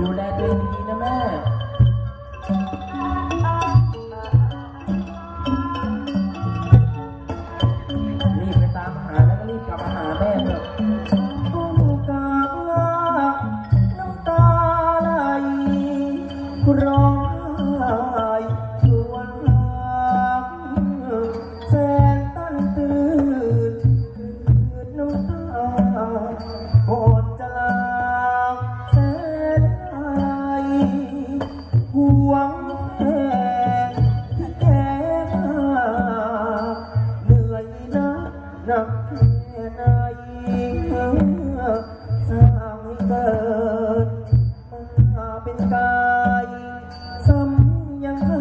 ดูแหนักแค่ไหนสร้างให้เกิดมาเป็นกายซ้ำยังให้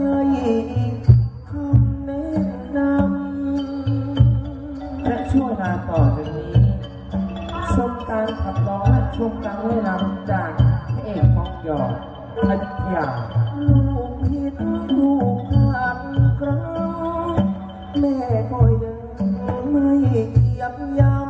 คำแนะนำและช่วงงาต่อจากนี้ชมการขับร้องและชมการเล่นรำจากพระเอกทองหยอดอยุธยาลูกผิดลูกพลาดครั้งแม่คอยเดิน ไม่เยียบยา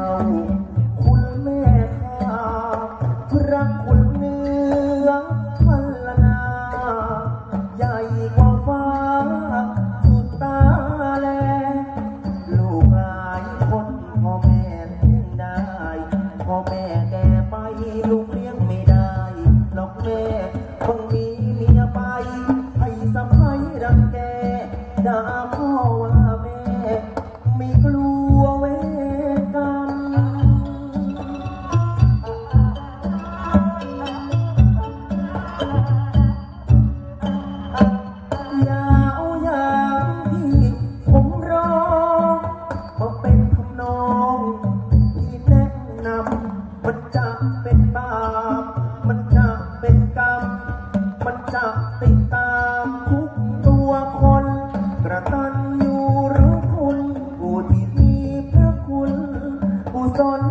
Oh. on